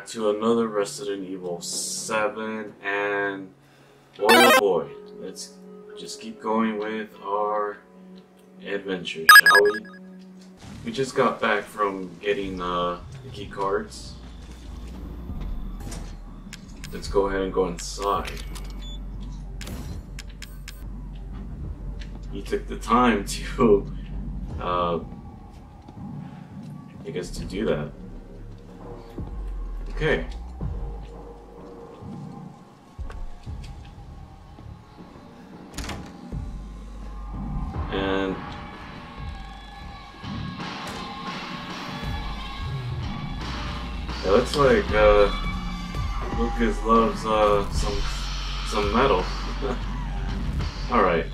back to another Resident Evil 7 and boy oh boy, let's just keep going with our adventure, shall we? We just got back from getting uh, the key cards. Let's go ahead and go inside. He took the time to, uh, I guess to do that. Okay. And it looks like uh, Lucas loves uh, some some metal. All right.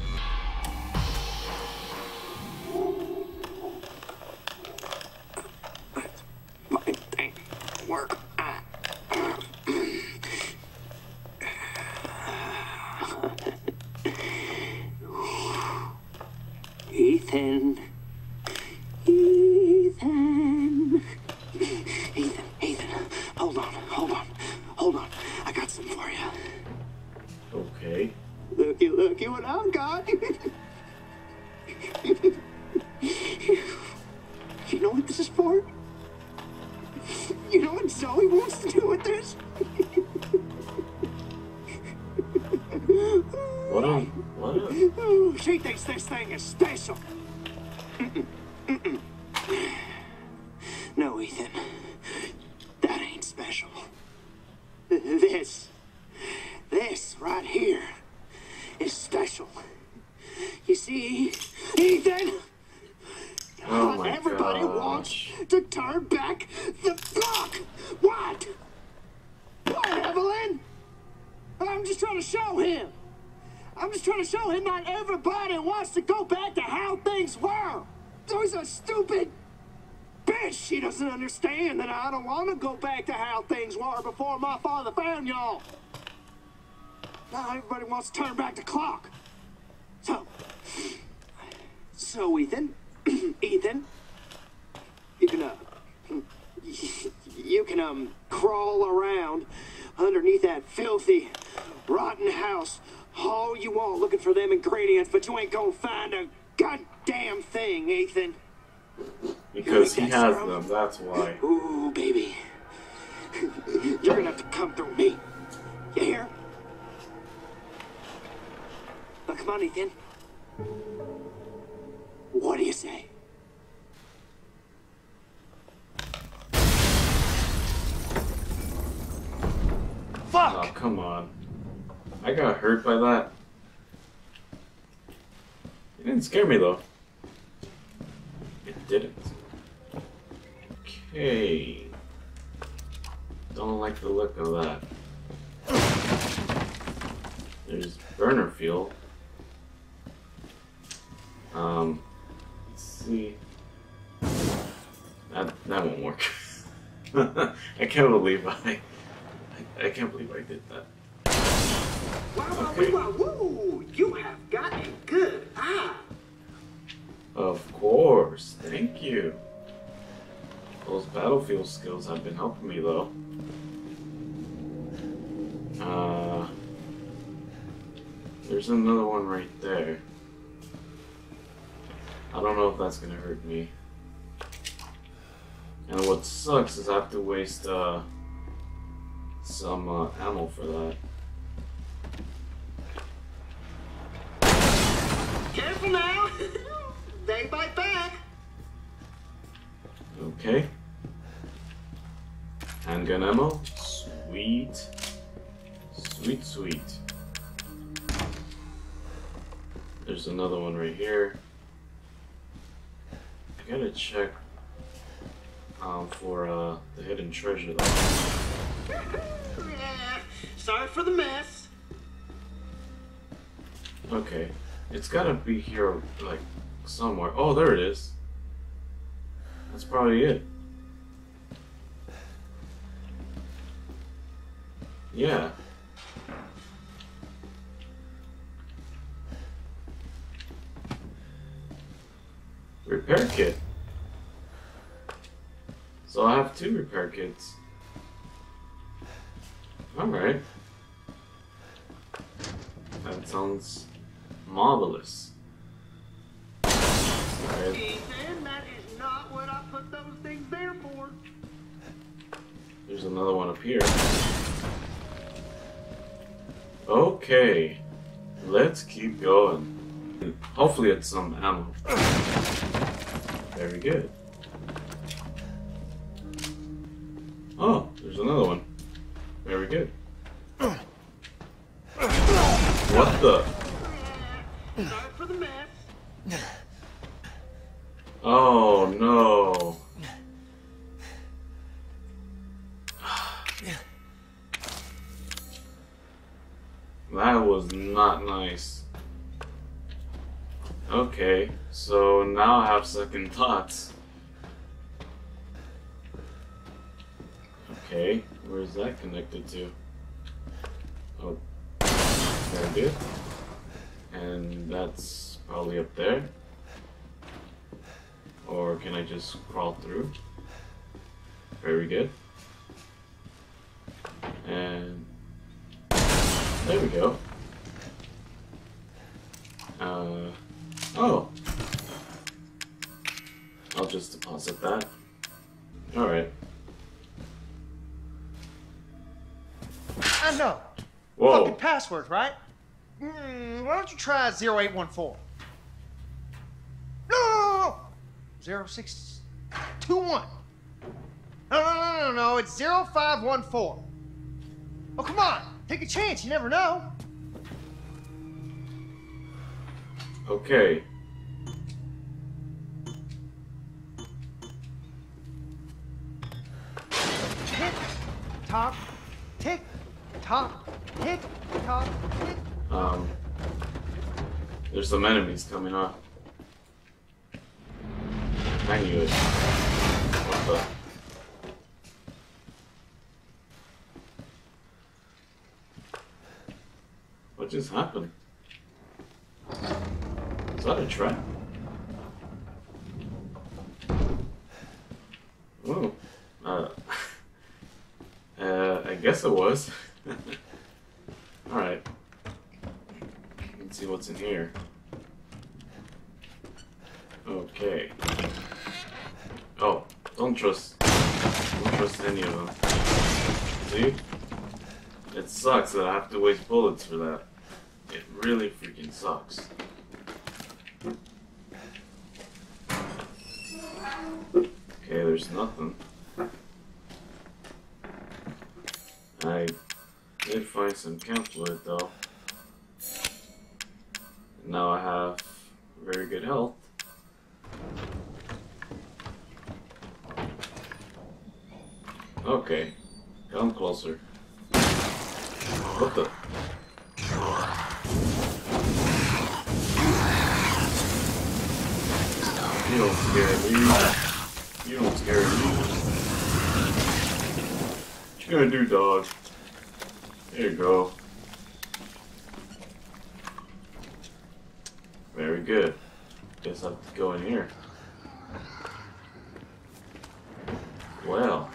To turn back the clock. What? What, Evelyn? I'm just trying to show him. I'm just trying to show him not everybody wants to go back to how things were. There's a stupid bitch. She doesn't understand that I don't want to go back to how things were before my father found y'all. Now everybody wants to turn back the clock. So, so Ethan, Ethan, you can uh, you can um crawl around underneath that filthy, rotten house all you want looking for them ingredients, but you ain't gonna find a goddamn thing, Ethan. Because he has from- them, that's why. Ooh, baby. You're gonna have to come through me. You hear? Now come on, Ethan. What do you say? Oh, come on. I got hurt by that. It didn't scare me though. It didn't. Okay. Don't like the look of that. There's burner fuel. Um, let's see. That that won't work. I can't believe I, I can't believe I did that. Wow, wow, Okay. wow, woo! You have got a good eye. Of course, thank you. Those battlefield skills have been helping me though. Uh, there's another one right there. I don't know if that's gonna hurt me. And what sucks is I have to waste uh, some uh, ammo for that. Careful now. they bite back. Okay. Handgun ammo. Sweet. Sweet, sweet. There's another one right here. I gotta check um, for uh, the hidden treasure though. Sorry for the mess. Okay. It's gotta be here, like, somewhere. Oh, there it is. That's probably it. Yeah. Repair kit. So I have two repair kits. Alright. That sounds marvelous. Ethan, that is not what I put those things there for. There's another one up here. Okay. Let's keep going. Hopefully it's some ammo. Very good. Oh, there's another one. Very good. The? Sorry for the mess. Oh no. That was not nice. Okay, so now I have second thoughts. Okay, where's that connected to? Very good. And that's probably up there. Or can I just crawl through? Very good. And there we go. Uh, oh. I'll just deposit that. Alright. I know. Whoa. Fucking password, right? Mm, why don't you try 0814? No, no, no, no, no. 0621. No, no, no, no, no. It's 0514. Oh, come on. Take a chance. You never know. Okay. Tock, there's some enemies coming up. I knew it. What the? What just happened? Is that a trap? Oh. Uh, uh, I guess it was. Alright. Let's see what's in here. Okay. Oh, don't trust. Don't trust any of them. See? It sucks that I have to waste bullets for that. It really freaking sucks. Okay, there's nothing. I did find some camp though. Now I have very good health. Okay, come closer. What the? You don't scare me. You don't scare me. What you gonna do, dog? There you go. Very good. Guess I have to go in here. Well,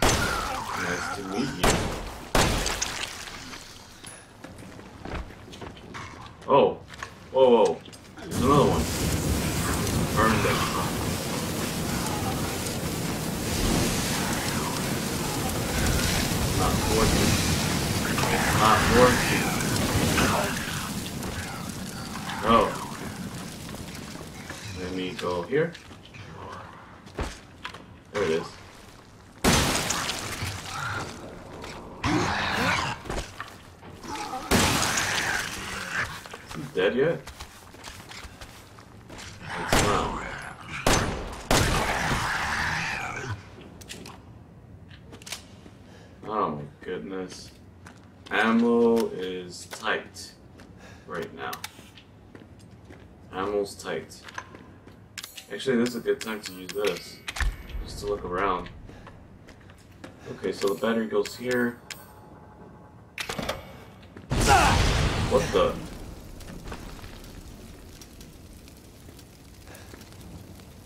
nice to meet you. Oh, whoa, whoa. There's another one. Burn them. Not working. Not working. Oh. Go here. There it is. Is he dead yet? It's not. Oh my goodness. Ammo is tight right now. Ammo's tight. Actually, this is a good time to use this. Just to look around. Okay, so the battery goes here. What the?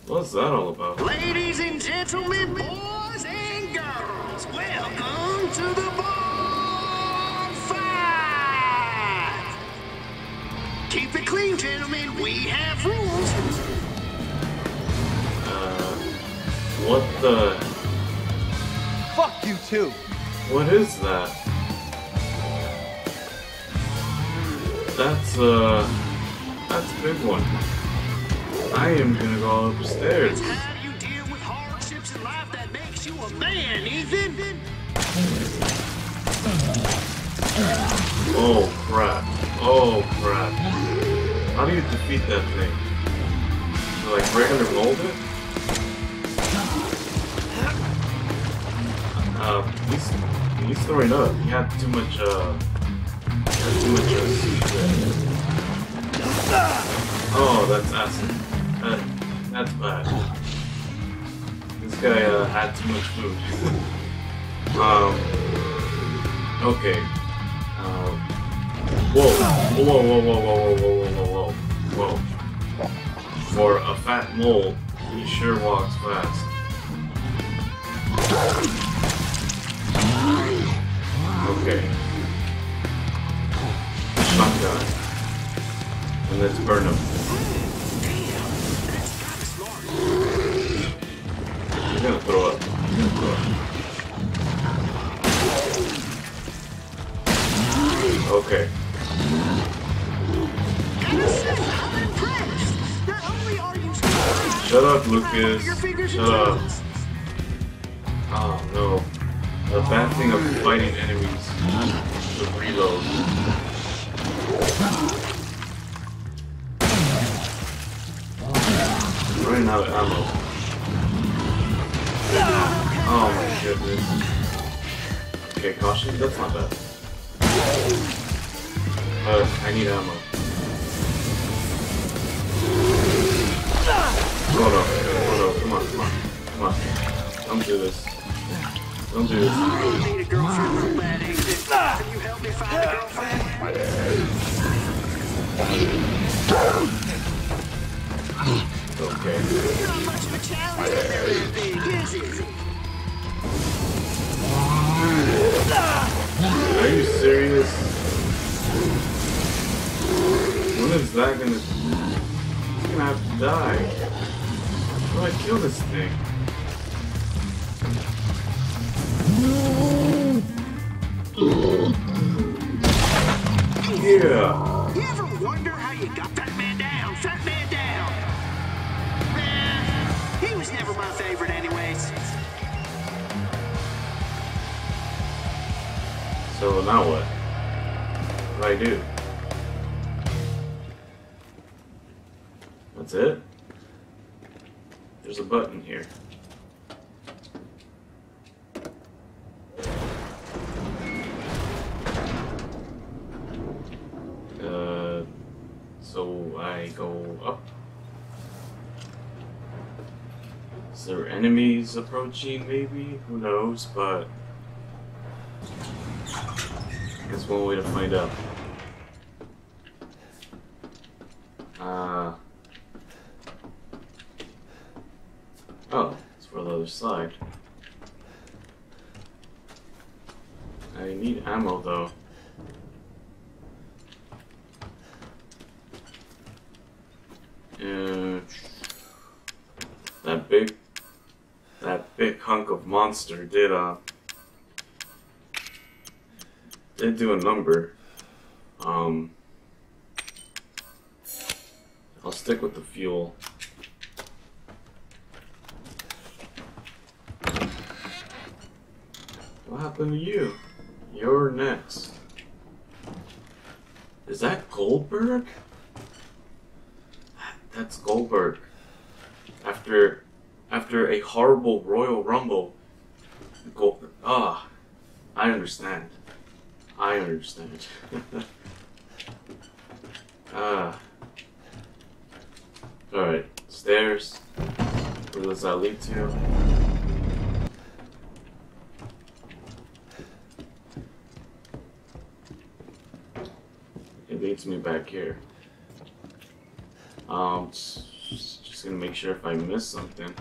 What's that all about? Ladies and gentlemen, boys and girls, welcome to the bonfire! Keep it clean, gentlemen. We have rules. What the? Fuck you too. What is that? That's uh, that's a big one. I am gonna go upstairs. How do you deal with hardships in life that makes you a man, Ethan? Oh crap! Oh crap! How do you defeat that thing? You like regular Molded? Uh, he's throwing up. He had too much uh, too much uh. Oh, that's acid. That, that's bad. This guy uh, had too much food. um. Okay. Um. Whoa! Whoa! Whoa! Whoa! Whoa! Whoa! Whoa! Whoa! Whoa! Whoa! For a fat mole, he sure walks fast. Okay. Shotgun. And let's burn them. He's throw. Gonna throw up. Okay. Shut up, Lucas. Shut up. Oh no. The bad thing of fighting enemies is the reload. Running out of ammo. Oh my goodness. Okay, caution, that's not bad. But I need ammo. Hold no, hold no, come on, come on, come on. Don't do this. Don't do this. I need a girlfriend real bad. Can you help me find a girlfriend? Okay. Not much of a challenge they're big, is it? Are you serious? When is that gonna... He's gonna have to die. How do I kill this thing? Yeah. You ever wonder how you got that man down? Fat man down? Man, he was never my favorite anyways. So now what? What do I do? That's it? There's a button here. Uh, so I go up. Is there enemies approaching? Maybe who knows? But that's one way to find out. Uh, oh, it's for the other side. I need ammo though. Uh, that big, that big hunk of monster did uh did do a number. Um, I'll stick with the fuel. What happened to you? You're next. Is that Goldberg? That's Goldberg. After, after a horrible Royal Rumble, Gold. Ah, I understand. I understand. ah. Alright, stairs. Where does that lead to? It leads me back here. Um, just gonna make sure if I miss something.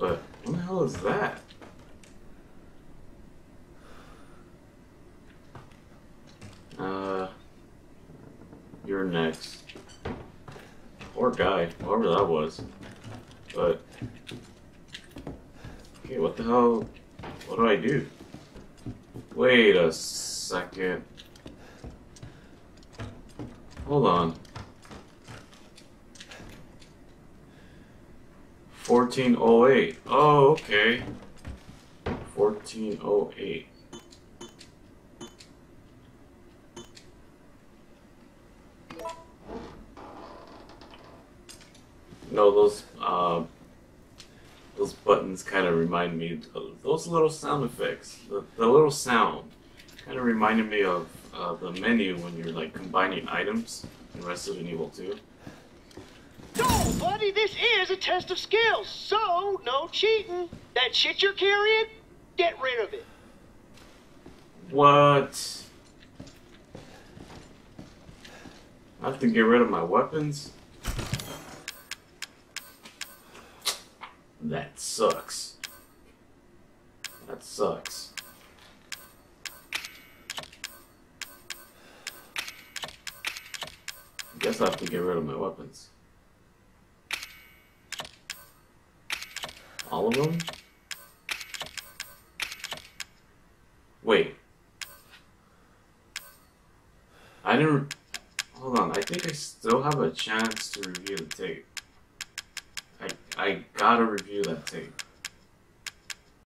But what the hell is that? Uh, you're next. Poor guy, whoever that was. But okay, what the hell? What do I do? Wait a second. Hold on. 1408. Oh, okay. 1408. No, those uh, those buttons kind of remind me of those little sound effects. The, the little sound kind of reminded me of uh, the menu when you're like combining items in Resident Evil 2. No, buddy, this is a test of skills, so no cheating. That shit you're carrying, get rid of it. What? I have to get rid of my weapons? That sucks. That sucks. Guess I have to get rid of my weapons. All of them? Wait. I didn't. Hold on. I think I still have a chance to review the tape. I I gotta review that tape.